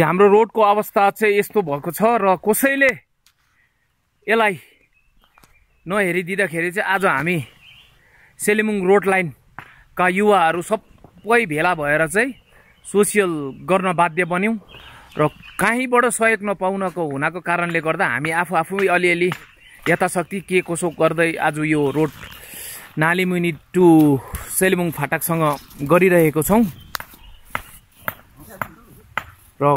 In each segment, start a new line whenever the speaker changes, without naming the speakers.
हाम्रो रोडको अवस्था चाहिँ यस्तो भएको छ र कसैले यसलाई नहेरिदिँदाखेरि चाहिँ आज हामी सेलिमुङ रोड लाइनका युवाहरू सबै भेला भएर चाहिँ सोसियल गर्न बाध्य बन्यौँ र कहीँबाट सहयोग नपाउनको हुनाको कारणले गर्दा हामी आफू आफै अलिअलि यथाशक्ति के कसो गर्दै आज यो रोड नालीमुनि टु सेलिमुङ फाटकसँग गरिरहेको छौँ। र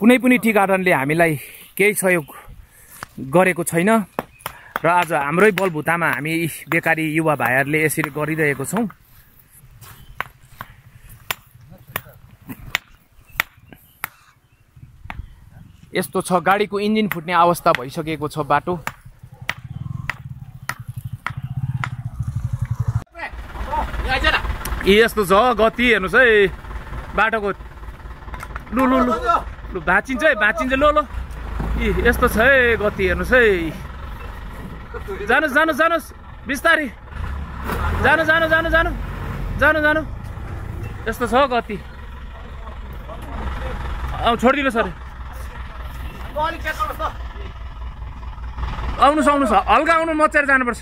कुनै पनि टी गार्डनले हामीलाई केही सहयोग गरेको छैन। र आज हाम्रै बलभुतामा हामी बेकारी युवा भाइहरूले यसरी गरिरहेको छौँ। यस्तो छ गाडीको इन्जिन फुट्ने अवस्था भइसकेको छ बाटो। यस्तो छ गति हेर्नुहोस् है बाटोको लु लु लु। लु भाँचिन्छ है भाँचिन्छ। लो लो। इ यस्तो छ है गति हेर्नुहोस् है। जानुहोस् जानुहोस् जानुहोस्। बिस्तारी। जानु जानु जानु जानु। जानु जानु। यस्तो छ गति। अब छोडिदिनु सर। आउनुहोस् आउनुहोस्। हल्का आउनु मचाएर जानुपर्छ।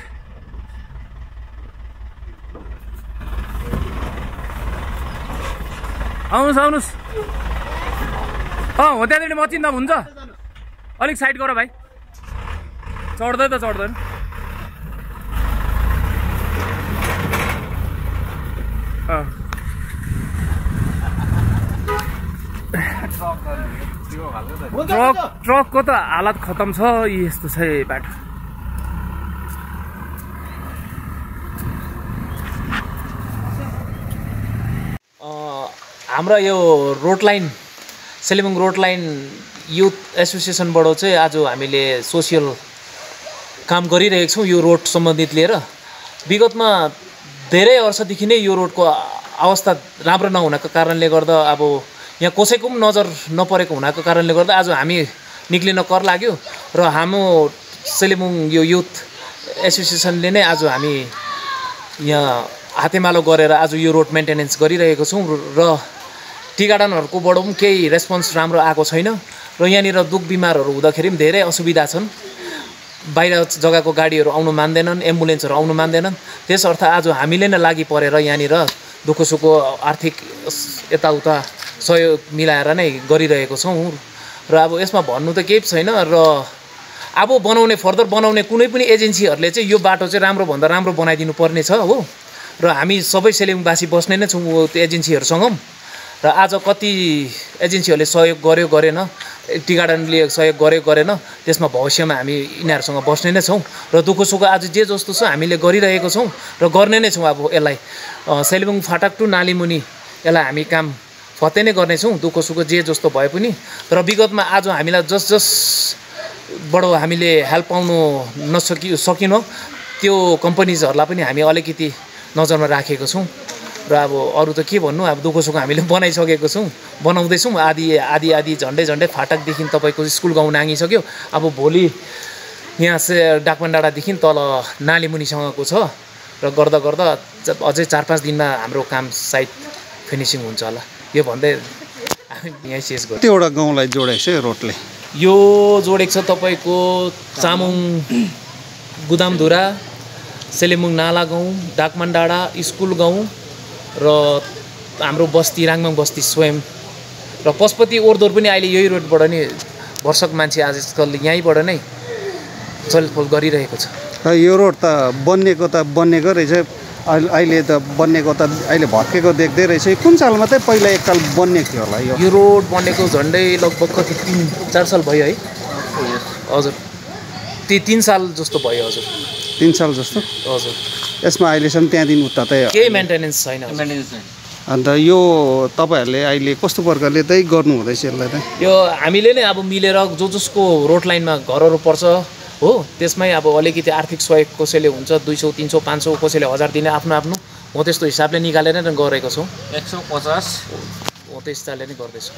आउनुहोस् आउनुहोस्। अँ हो त्यहाँदेखि मचिन्दा हुन्छ। अलिक साइड गर भाइ। चढ्दै त चढ्दैन। ट्रक ट्रकको त हालत खतम छ यी यस्तो छ यी बाटो। हाम्रो यो road line Selimung road line youth एसोसिएसनबाट चाहिँ आज हामीले सोसियल काम गरिरहेको छौँ यो रोड सम्बन्धित लिएर। विगतमा धेरै वर्षदेखि नै यो रोडको अवस्था राम्रो नहुनाको कारणले गर्दा अब यहाँ कसैको पनि नजर नपरेको हुनाको कारणले गर्दा आज हामी निक्लिन कर लाग्यो र हाम्रो सेलिमुङ यो युथ एसोसिएसनले नै आज हामी यहाँ हातेमालो गरेर आज यो रोड मेन्टेनेन्स गरिरहेको छौँ र टी गार्डनहरूकोबाट पनि केही रेस्पोन्स राम्रो आएको छैन र यहाँनिर दुख बिमारहरू हुँदाखेरि पनि धेरै असुविधा छन्। बाहिर जग्गाको गाडीहरू आउनु मान्दैनन् एम्बुलेन्सहरू आउनु मान्दैनन्। त्यसर्थ आज हामीले नै लागि परेर यहाँनिर दुःख सुखको आर्थिक यताउता सहयोग मिलाएर नै गरिरहेको छौँ। र अब यसमा भन्नु त केही छैन र अब बनाउने फर्दर बनाउने कुनै पनि एजेन्सीहरूले चाहिँ यो बाटो चाहिँ राम्रोभन्दा राम्रो बनाइदिनु पर्ने छ हो। र हामी सबै सेलिङवासी बस्ने नै छौँ त्यो एजेन्सीहरूसँग। र आज कति एजेन्सीहरूले सहयोग गर्यो गरेन टी गार्डनले सहयोग गर्यो गरेन त्यसमा भविष्यमा हामी यिनीहरूसँग बस्ने नै छौँ र दुःख सुख आज जे जस्तो छ हामीले गरिरहेको छौँ र गर्ने नै छौँ अब यसलाई। सेलिबुङ फाटक टु नालीमुनि यसलाई हामी काम फत्तै नै गर्नेछौँ दुःख सुख जे जस्तो भए पनि। र विगतमा आज हामीलाई जस जसबाट हामीले हेल्प पाउनु नसकि सकिनौँ त्यो कम्पनीजहरूलाई पनि हामी अलिकति नजरमा राखेको छौँ। र अब अरू त के भन्नु? अब दुःख सुख हामीले बनाइसकेको छौँ। बनाउँदैछौँ। आदि आदि आदि झन्डै झन्डै फाटकदेखि तपाईँको स्कुल गाउँ नाङ्गिसक्यो। अब भोलि यहाँ से डाकमान डाँडादेखि तल नालीमुनिसँगको छ र गर्दा गर्दा अझै चार पाँच दिनमा हाम्रो काम सायद फिनिसिङ हुन्छ होला। यो भन्दै हामी यहीँ शेष गर्छौँ।
कतिवटा गाउँलाई जोडेको छ यो रोडले?
यो जोडेको छ तपाईँको चामुङ गुदामधुरा सेलेमुङ नाला गाउँ डाकमान डाँडा स्कुल गाउँ र हाम्रो बस्ती राङमाङ बस्ती स्वयं र पशुपति ओरदोर पनि अहिले यही रोडबाट नै भर्सक मान्छे आजकल यहीँबाट नै चलफल गरिरहेको छ।
र यो रोड त बनिएको त बनिएको रहेछ। अहिले अहिले त बनिएको त अहिले भत्केको देख्दै रहेछ। कुन सालमा चाहिँ पहिला एकताल बनिएको थियो होला यो?
यो रोड बनेको झन्डै लगभग कति तिन चार साल भयो है। हजुर। ती तिन साल जस्तो भयो हजुर।
तिन साल जस्तो?
हजुर।
यसमा अहिलेसम्म त्यहाँदेखि उता चाहिँ
केही मेन्टेनेन्स छैन
अन्त यो तपाईँहरूले अहिले कस्तो प्रकारले चाहिँ गर्नु हुँदैछ यसलाई चाहिँ
यो हामीले नै अब मिलेर जो जसको रोड लाइनमा घरहरू पर्छ हो त्यसमै अब अलिकति आर्थिक सहयोग कसैले हुन्छ दुई सौ तिन सौ पाँच सौ कसैले हजार दिने आफ्नो आफ्नो। हो त्यस्तो हिसाबले निकालेर नै गरेको छौँ।
एक सौ पचास।
हो त्यस्तो हिसाबले नै गर्दैछौँ।